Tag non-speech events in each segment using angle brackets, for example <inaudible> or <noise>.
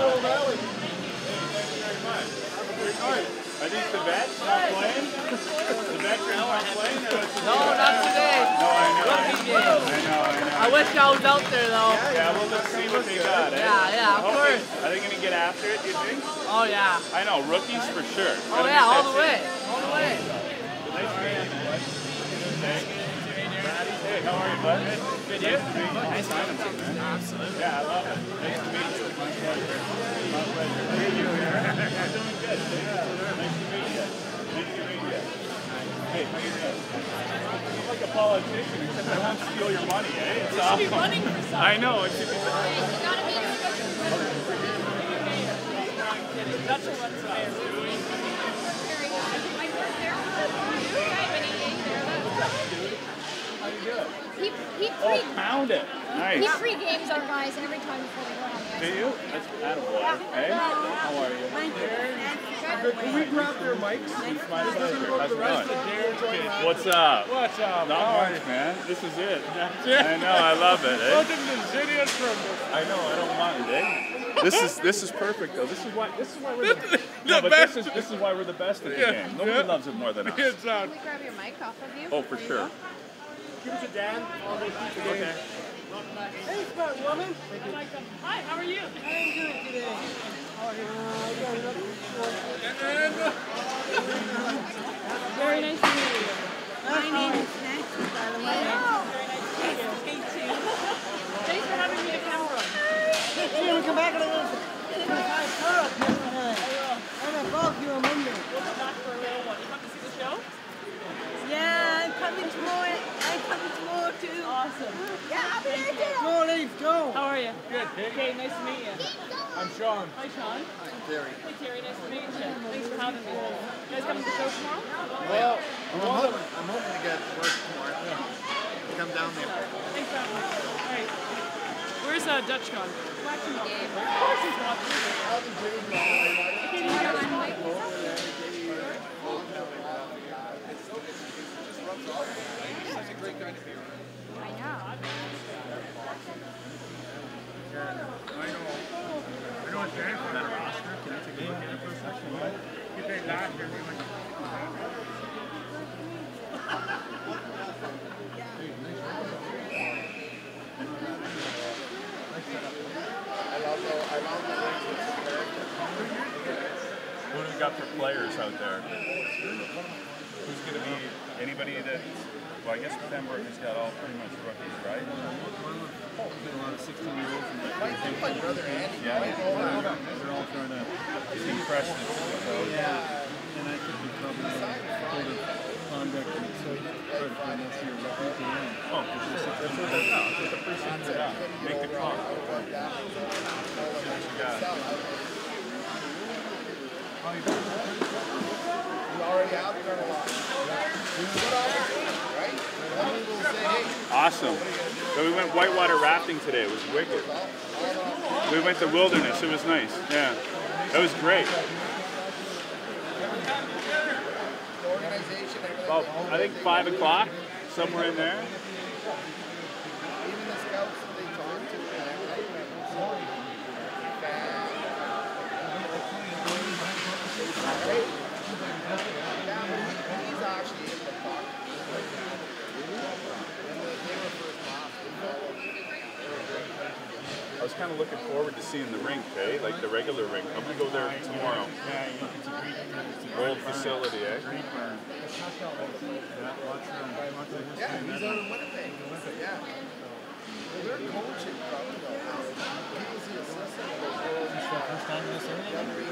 Yellow Valley. Are these the vets not playing? The veterans not playing? No, not today. No, I know. I know, I know. I wish I was out there though. Yeah, well, let's see what they got, eh? Yeah, yeah, of course. Are they going to get after it, do you think? Oh yeah. I know, rookies for sure. Oh yeah, all the way. All the way. Nice meeting you, bud. Hey, how are you, bud? You? Nice meeting you, man. Absolutely. Yeah, I love it. Nice to meet you. My pleasure. My pleasure. Hey, you. You're doing good. Nice to meet you. Nice to meet you. Hey, how you doing? I'm like a politician, I won't steal your money, eh? It's awesome. be running for something. I know. It should be. Some air. How you doing? He, he Oh, pre pound it. he Nice. pre games our guys every time before we go on the Do you? That's attaboy. Hey, how are you? Can we grab their mics? It's my pleasure. How's it rest going? What's up? What's up? Not much, man. This is it. <laughs> I know. I love it. Eh? Welcome to City of Trumbull. I know. I don't mind, eh? This is this is perfect though. This is why this is why we're the, <laughs> The no, but best. this is this is why we're the best at the Yeah, game. Nobody yeah. loves it more than us. It's Can we grab your mic off of you? Oh, for sure. Give it to Dan. I'll go game. Okay. Hey, smart woman. Hi, how are you? How are you doing today? Uh, yeah, another Very nice to meet you. My name is Nancy, by the way. Thanks for having me at camera. Hey, we come back and it was it was high syrup yesterday. And I bought you a Monday. Back for a little one. You come to see the show? Yeah, I'm coming tomorrow. I'm coming tomorrow too. Awesome. Yeah, I'll be there too. Go, Leaf, go. How are you? Good. Okay, nice to meet you. I'm Sean. Hi, Sean. Hi, Terry. Hey, Terry. Nice to meet you. Thanks for having me. You guys coming to the show tomorrow? Well, I'm hoping, I'm hoping to get work tomorrow. Come down there. Thanks for having me. All right. Where's uh, Dutch gone? Watching the game. Of course he's watching. Okay, do you have a mic? I know. I know it's Dan for that roster. Can I take a look at it for a second? Who we got for players out there? Who's going to be anybody that? Well, I guess Pembroke has got all pretty much rookies, right? My, my brother Andy. Yeah. They're all trying to, Steve Preston. So, yeah, and I think we probably hold a conduct and so try to find us here we can. oh, that's what they're, no, that's what the precinct's about. Make the call. You already have done a lot. Good opportunity, right? Other people will say, hey, Awesome. So we went whitewater rafting today. It was wicked. We went to wilderness. It was nice. Yeah. It was great. About, I think five o'clock, somewhere in there. Even the scouts that they talk to and everything. He's actually in the box. They were first off. I was kind of looking forward to seeing the rink, eh? Like the regular rink. I'm gonna go there tomorrow. Yeah, a Old facility, eh? Yeah, Yeah, he's out of Winnipeg. Yeah. They're coaching probably in?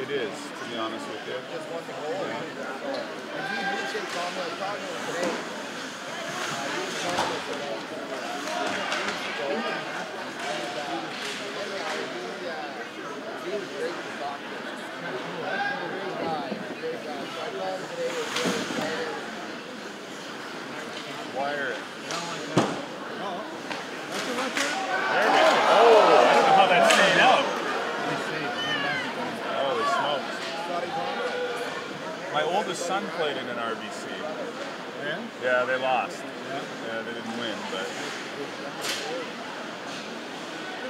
It is, to be honest with you. So, and he appreciates Tom. I was talking to him today. Uh, he was telling us about uh, years ago. He was, uh, anyhow, he, uh, he was great to talk to. Great guy. Great guy. So I called him today. He was really excited. Wire it. Oh, that's a record? There we go. Oh, I don't know how that stayed out. He's safe. Came back again. Holy smokes. Scotty Pomeroy. My oldest son played in an RBC. Yeah? Yeah, they lost. Yeah, they didn't win, but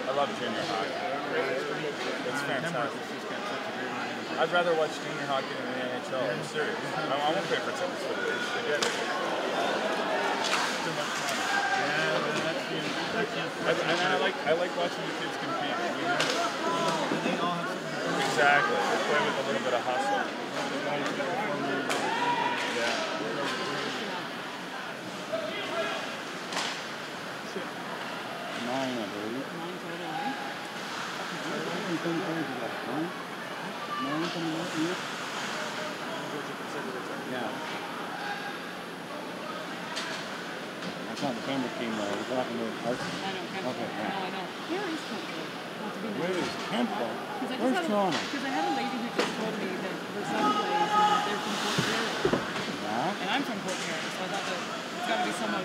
I love junior hockey. It's fantastic. I'd rather watch junior hockey than the NHL. I'm serious. I, I won't pay for tickets for this. Forget it. Too much money. Yeah, that's the, that's the I, and I like I like watching the kids compete. You know? they all have something Exactly. They play with a little bit of hustle. Yeah. Nine, I believe. Nine total, ten players is that? Nine? Nine coming up here? Yeah. That's not the Pembroke team though, we're talking about Carson. I know, Kemp. Okay, No, yeah. I know. Where is Kemp? Not to be Where is Kempo? Because I just Where's had a- Toronto? Because I had a lady who just told me that her son plays and that they're from Port Perry. Yeah. And I'm from Port Perry, so I thought that it's got to be somewhat.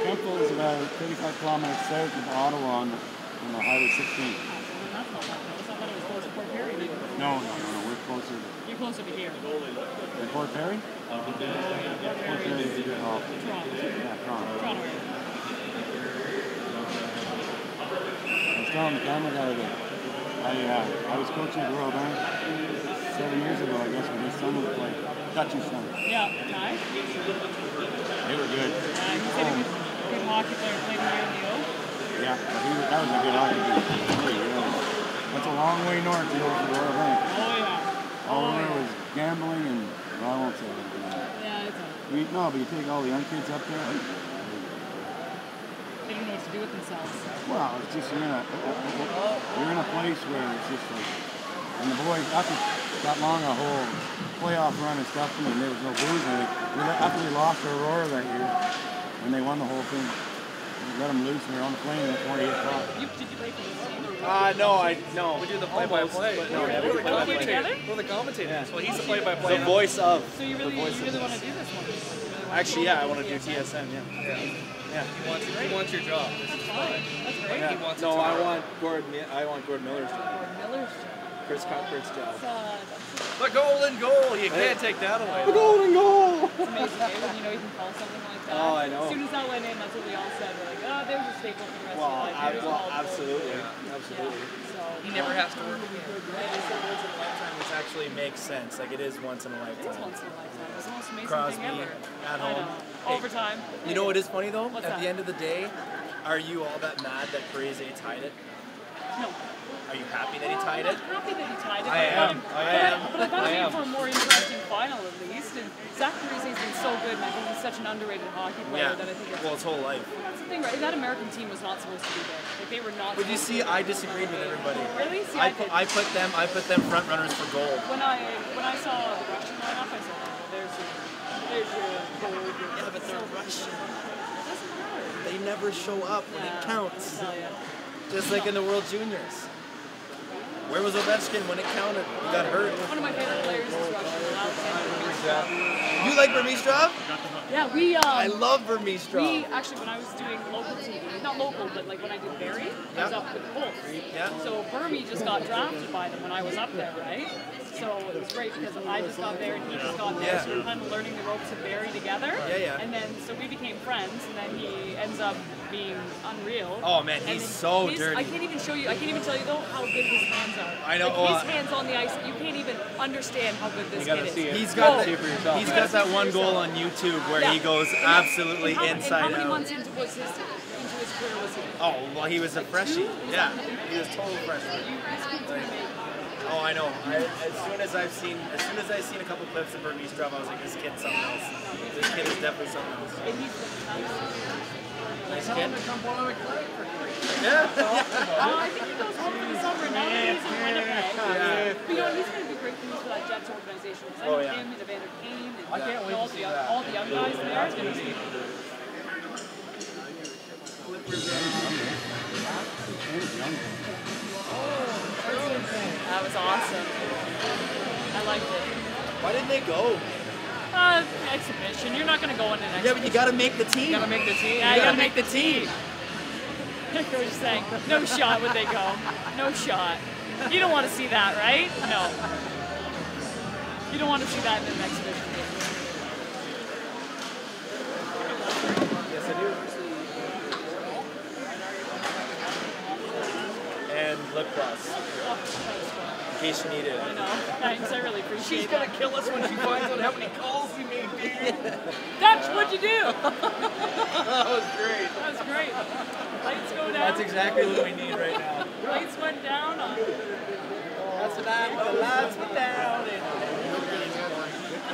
Kempo is about 35 kilometers south of Ottawa on the, on the Highway 16. Well, that's not that close. I thought it was close to Port Perry. No, no, no, no, we're closer to You're closer to here. than Port Perry? Port Perry is. Toronto. Yeah, Toronto. Toronto. I was telling the camera guy that I, uh, I was coaching the Royal Bank seven years ago, I guess, when his son would play. Dutch's son. Yeah, nice. They were good. Uh, he said he was a good hockey player, played here in the O. Yeah, he, that was a good hockey really. That's a long way north to go to the Royal Bank. All Oh, there yeah. was gambling and, well, I won't say anything. Yeah, it's a, We, no, but you take all the young kids up there. they don't know what to do with themselves. Well, it's just you're in a you're in a place where it's just like, and the boys after that long a whole playoff run and stuff, and there was no booze in it. We after they lost to Aurora that year, and they won the whole thing, we let them loose and they're on the plane at 48 o'clock. You, did you play for this team? Uh, no, I no. We do the play-by-play. But no, We're never the play-by-play. together? We're the commentators. Well, he's the play-by-play. The voice of. So you really, you voice of really want to do this one? You really wanna Actually, yeah, I want to do TSN. Yeah. Yeah. He wants, he wants your job. This That's is fine. That's great. yeah. He wants no, I want Gordon. I want Gordon Miller's job. Gordon Miller's job. Chris Cuthbert's job. That's, uh, The golden goal. You can't take that away. The golden goal. It's amazing, when you know you can call something like that. Oh, I know. As soon as that went in, that's what we all said. We're like, oh, there's a staple for the rest Well, of your life. I, well all the- absolutely, Yeah. absolutely. So, He never has to work again. It is a once in a lifetime, which actually makes sense. Like it is once in a It is lifetime. once in a lifetime. It's the most amazing Crosby thing ever. at home. Hey, Overtime. You know what is funny though? What's At that? the end of the day, are you all that mad that Parise tied it? No. Are you happy that he tied it? I'm happy that he tied it. I but am. I I, am. but I thought it for a more interesting final at least. And Zach Parise's been so good, and I think he's such an underrated hockey player Yeah. that I think it's. Well, his whole life. that's the thing, right? That American team was not supposed to be there. Like they were not. But you see, I disagreed with everybody. Really? See, I I put. I put them, I put them front runners for gold. When I when I saw the Russian lineup, I said, oh, there's your there's your gold. Yeah, but they're. Russian. It doesn't matter. They never show up when it Yeah, counts. I tell ya. Just like in the World Juniors. Where was Ovechkin when it counted? He got hurt. One of my favorite players is Russian. You like Burmistrov? Yeah, we um, I love We Burmistrov. actually, when I was doing local TV, not local, but like when I did Barrie, I was up with the Colts. Yeah. So Burmy just got drafted by them when I was up there, right? So it was great because I just got there and he just got there. Yeah. So we were kind of learning the ropes of Barrie together. Yeah, yeah. And then so we became friends, and then he ends up being unreal. Oh, man, he's then so his- dirty. I can't even show you. I can't even tell you though how good his hands are. I know, Like, well, his uh, hands on the ice. You can't even understand how good this You gotta kid is. see it. He's Whoa. got See that, for yourself. he's man. got that one goal on YouTube where Yeah. he goes And absolutely and how, inside and how many out. months into was his into his career was he? Oh, well, he was a freshie. Yeah, he was total freshman. You, this kid's gonna make. Oh, I know. I, as soon as I've seen, as soon as I've seen a couple clips of Burmistrov, I was like, this kid's something else. This kid is definitely something else. And he's Nice kid. Uh, I think he goes home for the summer now that he's in Winnipeg. Yeah. But you know, he's going to be great news for that Jets organization. Because I Oh, know yeah. him and Evander Kane and I can't wait all, to the, see young- that. all the young guys there. It's going to be That was awesome. I liked it. Why didn't they go? Uh, exhibition. You're not going to go in an exhibition. Yeah, but you got to make the team. You got to make the team. Yeah, you got to make, make the team. Coach <laughs> saying, no shot would they go. No shot. You don't want to see that, right? No. You don't want to see that in an exhibition. Yes, I do. And lip gloss. In case you need it. I know. Thanks, I really appreciate She's it. gonna kill us when she finds out how many calls you made, dude. <laughs> Dutch, what'd you do? <laughs> that was great. That was great. Lights go down. That's exactly what we need right now. Lights went down on. That's what I the lights were down. And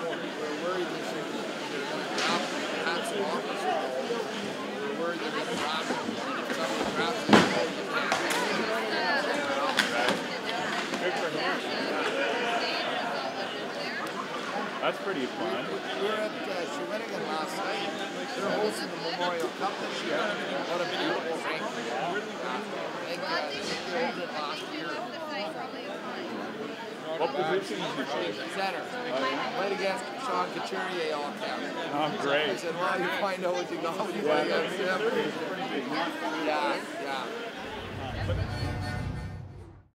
We're worried this is drop hats off. We're worried they're gonna drop it. If someone drops it, you Good for him. That's pretty fun. We were at uh, Shawinigan last night. They're hosting the Memorial Cup this year. What a beautiful. I think, uh, they owned it last year. What position did you play? Center. Played against Sean Couturier all camp. Oh, I great. said, well, you find out what you got when you against him. Yeah, yeah.